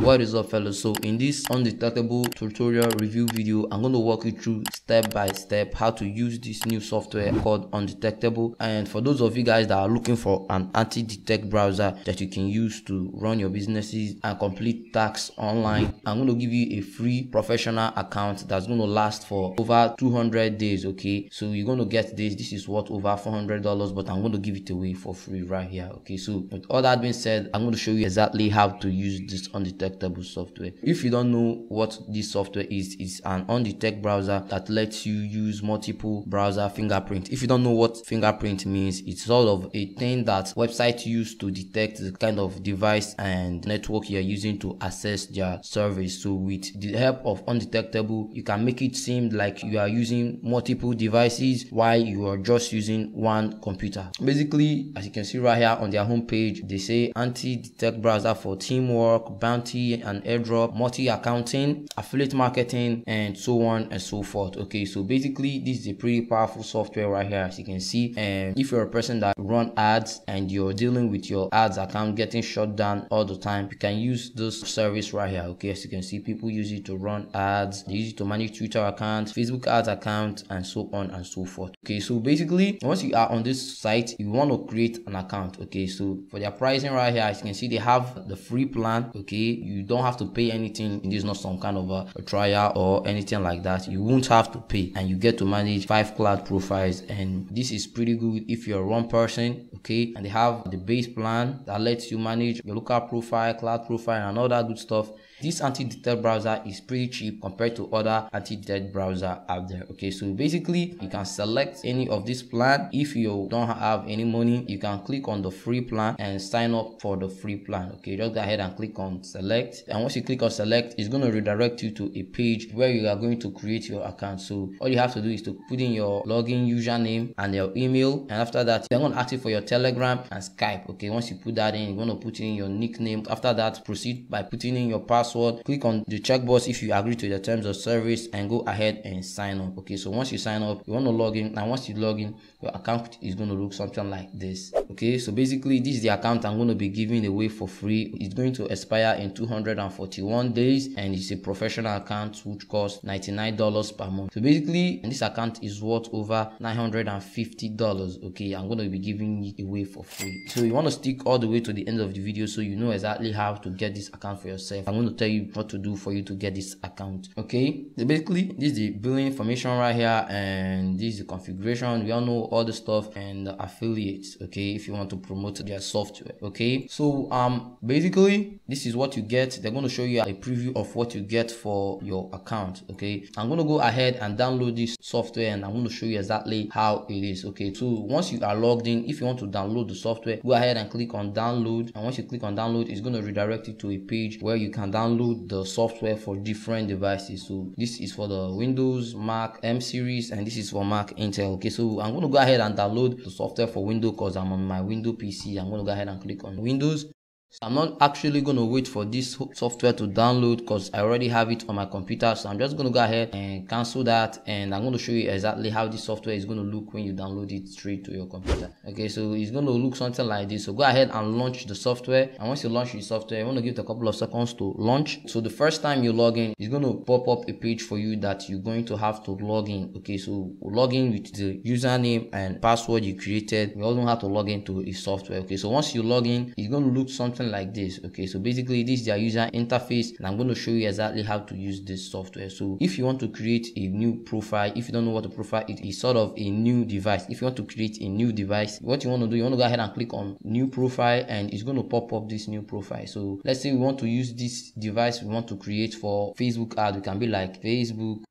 what is up fellas so in this undetectable tutorial review video i'm going to walk you through step by step how to use this new software called undetectable. And for those of you guys that are looking for an anti-detect browser that you can use to run your businesses and complete tasks online i'm going to give you a free professional account that's going to last for over 200 days okay? So you're going to get this. This is worth over 400 dollars but i'm going to give it away for free right here okay? So with all that being said i'm going to show you exactly how to use this undetectable software. If you don't know what this software is it's an undetect browser that lets you use multiple browser fingerprint if you don't know what fingerprint means it's sort of a thing that websites use to detect the kind of device and network you're using to access their service. So with the help of undetectable you can make it seem like you are using multiple devices while you are just using one computer. Basically as you can see right here on their homepage they say anti-detect browser for teamwork bounty and airdrop multi-accounting affiliate marketing and so on and so forth. Okay so basically this is a pretty powerful software right here as you can see. And if you're a person that run ads and you're dealing with your ads account getting shut down all the time you can use this service right here. Okay as you can see people use it to run ads they use it to manage twitter account, facebook ads account and so on and so forth. Okay so basically once you are on this site you want to create an account. Okay so for their pricing right here as you can see they have the free plan. Okay you don't have to pay anything. This is not some kind of a, a trial or anything like that. You won't have to pay and you get to manage five cloud profiles. And this is pretty good if you're one person okay? And they have the base plan that lets you manage your local profile cloud profile and all that good stuff this anti-detect browser is pretty cheap compared to other anti-detect browser out there okay? So basically you can select any of this plan. If you don't have any money you can click on the free plan and sign up for the free plan okay? Just go ahead and click on select. And once you click on select it's going to redirect you to a page where you are going to create your account. So all you have to do is to put in your login username and your email. And after that they're going to ask you for your telegram and skype okay? Once you put that in you're going to put in your nickname. After that proceed by putting in your password password click on the checkbox if you agree to the terms of service and go ahead and sign up. Okay so once you sign up you want to log in. And once you log in your account is going to look something like this. Okay so basically this is the account i'm going to be giving away for free. It's going to expire in 241 days and it's a professional account which costs 99 dollars per month. So basically this account is worth over 950 dollars. Okay i'm going to be giving it away for free. So you want to stick all the way to the end of the video so you know exactly how to get this account for yourself. I'm going to tell you what to do for you to get this account. Okay so basically this is the billing information right here and this is the configuration. We all know all the stuff and affiliates okay if you want to promote their software okay? So um basically this is what you get. They're going to show you a preview of what you get for your account okay? I'm going to go ahead and download this software and i'm going to show you exactly how it is okay? So once you are logged in if you want to download the software go ahead and click on download. And once you click on download it's going to redirect you to a page where you can download the software for different devices. So this is for the windows mac m series and this is for mac intel okay? So i'm going to go ahead and download the software for windows because i'm on my window pc i'm going to go ahead and click on windows so I'm not actually going to wait for this software to download because I already have it on my computer. So I'm just going to go ahead and cancel that. And I'm going to show you exactly how this software is going to look when you download it straight to your computer. Okay, so it's going to look something like this. So go ahead and launch the software. And once you launch the software, you want to give it a couple of seconds to launch. So the first time you log in, it's going to pop up a page for you that you're going to have to log in. Okay, so log in with the username and password you created. You also have to log into a software. Okay, so once you log in, it's going to look something something like this okay? So basically this is their user interface and i'm going to show you exactly how to use this software. So if you want to create a new profile if you don't know what a profile is it's sort of a new device. If you want to create a new device what you want to do you want to go ahead and click on new profile and it's going to pop up this new profile. So let's say we want to use this device we want to create for facebook ad. We can be like facebook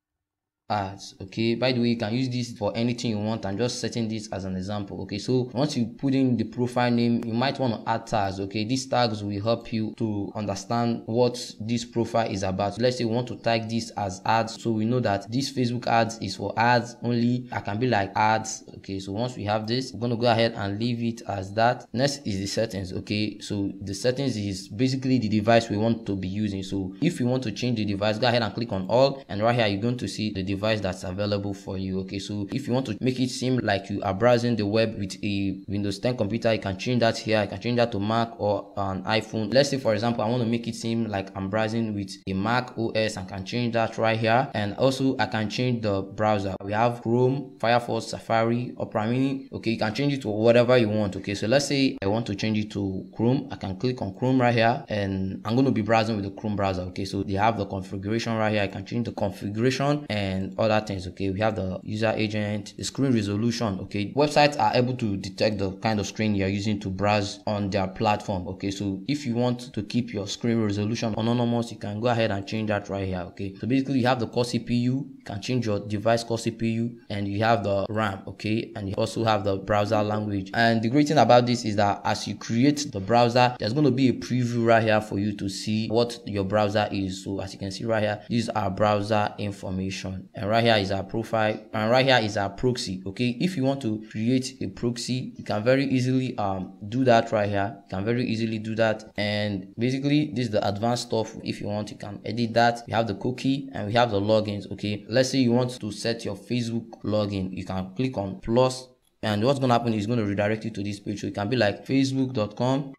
ads okay? By the way you can use this for anything you want. I'm just setting this as an example okay? So once you put in the profile name you might want to add tags okay? These tags will help you to understand what this profile is about. So let's say we want to tag this as ads. So we know that this facebook ads is for ads only. I can be like ads okay? So once we have this we're going to go ahead and leave it as that. Next is the settings okay? So the settings is basically the device we want to be using. So if you want to change the device go ahead and click on all. And right here you're going to see the device that's available for you okay? So if you want to make it seem like you are browsing the web with a windows 10 computer you can change that here. I can change that to mac or an iphone. Let's say for example i want to make it seem like i'm browsing with a mac os i can change that right here. And also i can change the browser. We have chrome firefox safari opera mini okay? You can change it to whatever you want okay? So let's say i want to change it to chrome i can click on chrome right here and i'm going to be browsing with the chrome browser okay? So they have the configuration right here. I can change the configuration and other things okay? We have the user agent the screen resolution okay? Websites are able to detect the kind of screen you're using to browse on their platform okay? So if you want to keep your screen resolution anonymous you can go ahead and change that right here okay? So basically you have the core cpu you can change your device core cpu and you have the ram okay? And you also have the browser language. And the great thing about this is that as you create the browser there's going to be a preview right here for you to see what your browser is. So as you can see right here these are browser information and right here is our profile and right here is our proxy okay? If you want to create a proxy you can very easily um do that right here. You can very easily do that. And basically this is the advanced stuff. If you want you can edit that. We have the cookie and we have the logins okay? Let's say you want to set your facebook login. You can click on plus. And what's going to happen is going to redirect you to this page. So it can be like facebook.com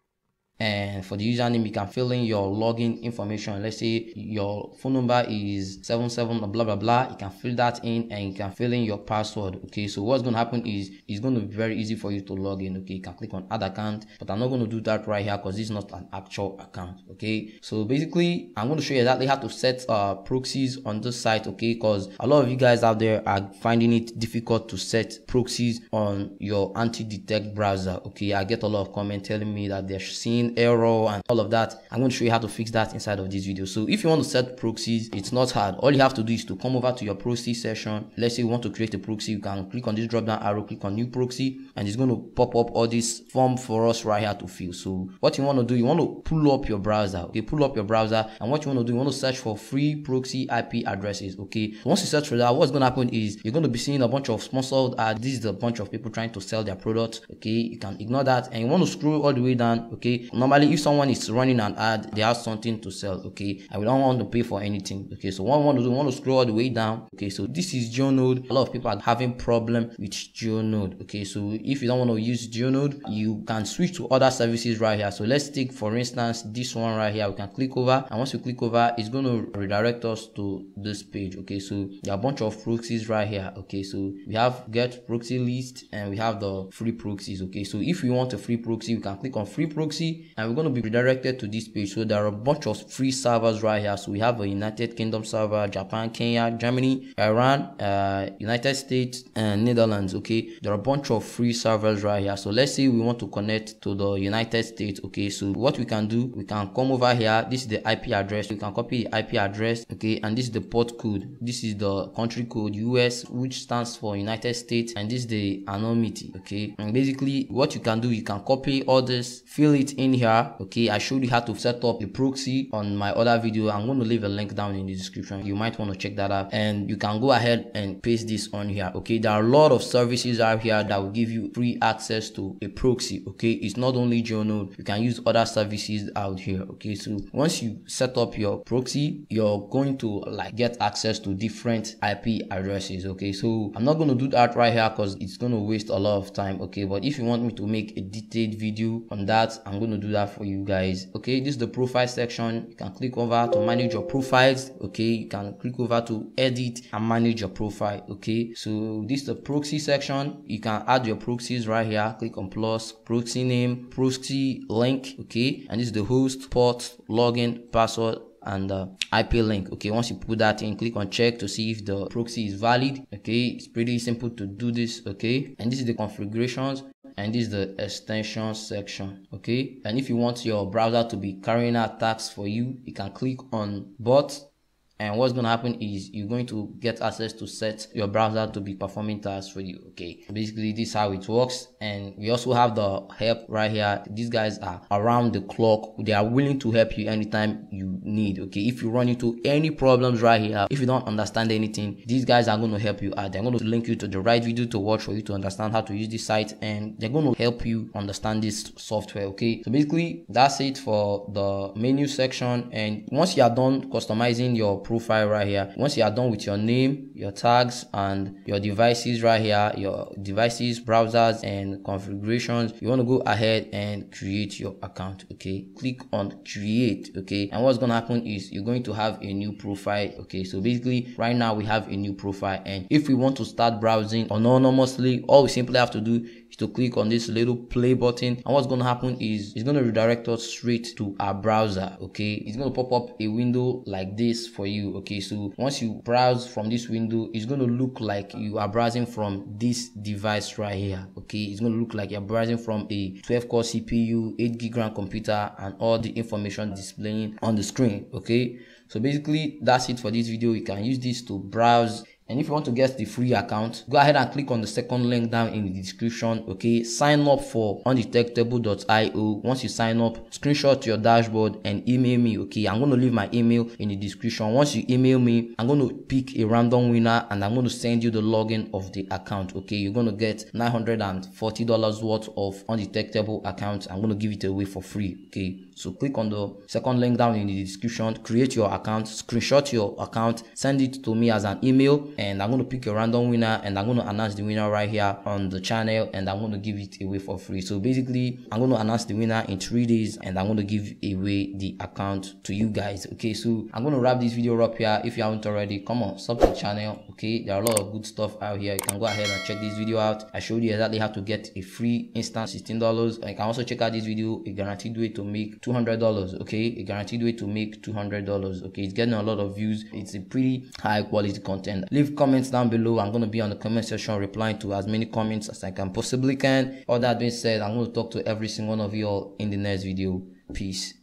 and for the username you can fill in your login information. Let's say your phone number is 77 blah blah blah. You can fill that in and you can fill in your password okay? So what's going to happen is it's going to be very easy for you to log in okay? You can click on add account but i'm not going to do that right here because this is not an actual account okay? So basically i'm going to show you exactly how to set uh proxies on this site okay? Because a lot of you guys out there are finding it difficult to set proxies on your anti-detect browser okay? I get a lot of comment telling me that they're seeing error and all of that i'm going to show you how to fix that inside of this video. So if you want to set proxies it's not hard. All you have to do is to come over to your proxy session. Let's say you want to create a proxy you can click on this drop down arrow click on new proxy and it's going to pop up all this form for us right here to fill. So what you want to do you want to pull up your browser okay? Pull up your browser and what you want to do you want to search for free proxy ip addresses okay? Once you search for that what's going to happen is you're going to be seeing a bunch of sponsored ads. This is a bunch of people trying to sell their products okay? You can ignore that and you want to scroll all the way down okay normally if someone is running an ad they have something to sell okay? I don't want to pay for anything okay? So one want to do want to scroll all the way down okay? So this is geonode a lot of people are having problem with geonode okay? So if you don't want to use geonode you can switch to other services right here. So let's take for instance this one right here. We can click over and once you click over it's going to redirect us to this page okay? So there are a bunch of proxies right here okay? So we have get proxy list and we have the free proxies okay? So if you want a free proxy you can click on free proxy and we're going to be redirected to this page. So there are a bunch of free servers right here. So we have a united kingdom server japan kenya germany iran uh, united states and netherlands okay? There are a bunch of free servers right here. So let's say we want to connect to the united states okay? So what we can do we can come over here. This is the ip address. We can copy the ip address okay? And this is the port code. This is the country code us which stands for united states. And this is the anonymity okay? And basically what you can do you can copy all this fill it in here okay i showed you how to set up a proxy on my other video. I'm going to leave a link down in the description. You might want to check that out. And you can go ahead and paste this on here okay? There are a lot of services out here that will give you free access to a proxy okay? It's not only geonode you can use other services out here okay? So once you set up your proxy you're going to like get access to different ip addresses okay? So i'm not going to do that right here because it's going to waste a lot of time okay? But if you want me to make a detailed video on that i'm going to do that for you guys okay? This is the profile section. You can click over to manage your profiles okay? You can click over to edit and manage your profile okay? So this is the proxy section. You can add your proxies right here. Click on plus proxy name proxy link okay? And this is the host port login password and uh, IP link. Okay, once you put that in, click on check to see if the proxy is valid. Okay, it's pretty simple to do this. Okay, and this is the configurations and this is the extension section okay? And if you want your browser to be carrying out tasks for you you can click on bot and what's going to happen is you're going to get access to set your browser to be performing tasks for you okay? Basically this is how it works. And we also have the help right here. These guys are around the clock. They are willing to help you anytime you need okay? If you run into any problems right here if you don't understand anything these guys are going to help you out. They're going to link you to the right video to watch for you to understand how to use this site. And they're going to help you understand this software okay? So basically that's it for the menu section. And once you are done customizing your profile right here. Once you are done with your name your tags and your devices right here your devices browsers and configurations you want to go ahead and create your account okay? Click on create okay? And what's going to happen is you're going to have a new profile okay? So basically right now we have a new profile and if we want to start browsing anonymously all we simply have to do to click on this little play button and what's going to happen is it's going to redirect us straight to our browser okay? It's going to pop up a window like this for you okay? So once you browse from this window it's going to look like you are browsing from this device right here okay? It's going to look like you're browsing from a 12 core cpu 8 gig ram computer and all the information displaying on the screen okay? So basically that's it for this video. You can use this to browse and if you want to get the free account go ahead and click on the second link down in the description okay? Sign up for undetectable.io once you sign up screenshot your dashboard and email me okay? I'm going to leave my email in the description. Once you email me i'm going to pick a random winner and i'm going to send you the login of the account okay? You're going to get 940 dollars worth of undetectable account. I'm going to give it away for free okay? So click on the second link down in the description create your account screenshot your account send it to me as an email and I'm going to pick a random winner and I'm going to announce the winner right here on the channel and I'm going to give it away for free. So basically, I'm going to announce the winner in three days and I'm going to give away the account to you guys. Okay, so I'm going to wrap this video up here. If you haven't already, come on, sub the channel. Okay, there are a lot of good stuff out here. You can go ahead and check this video out. I showed you exactly how to get a free instant $16. And you can also check out this video, a guaranteed way to make $200. Okay, a guaranteed way to make $200. Okay, it's getting a lot of views. It's a pretty high quality content. Leave leave comments down below. I'm going to be on the comment section replying to as many comments as i can possibly can. All that being said i'm going to talk to every single one of you all in the next video. Peace